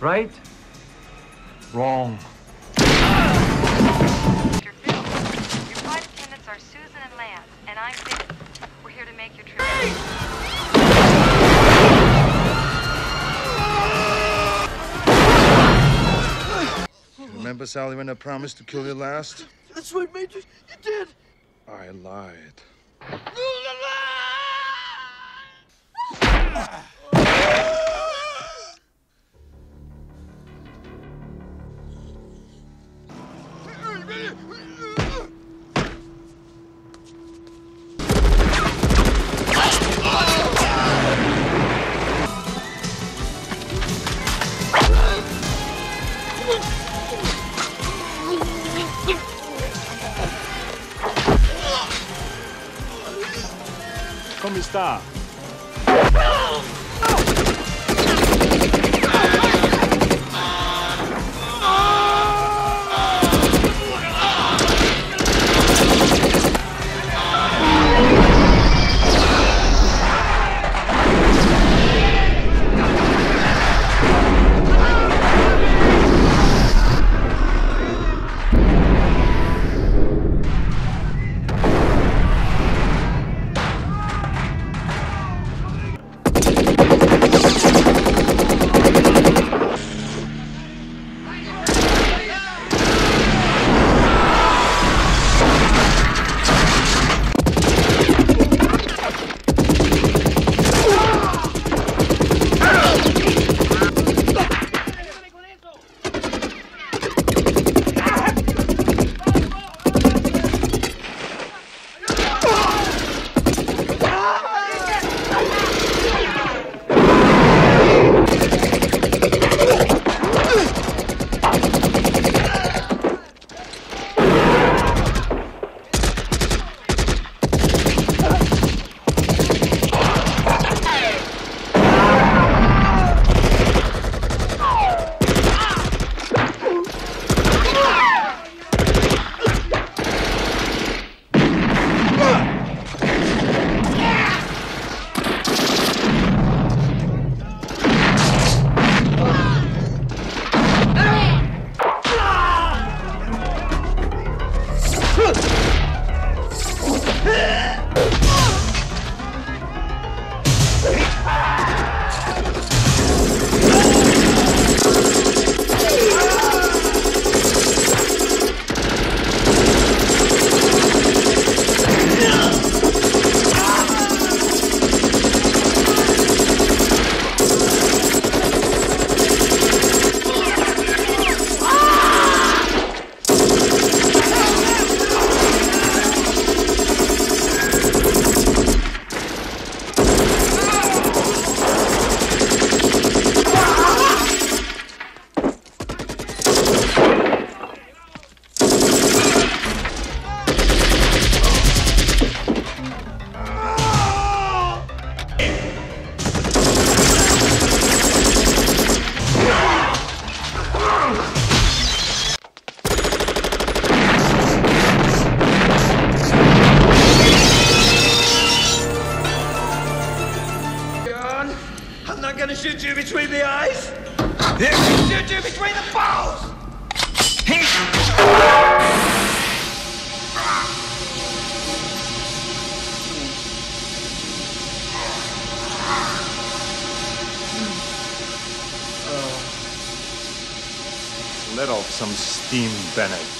Right? Wrong. Remember, Sully, when I promised to kill you last? That's right, Major. You did. I lied. Come sta? Gonna shoot you between the eyes. I'm gonna shoot you between the balls. Let off some steam, Bennett.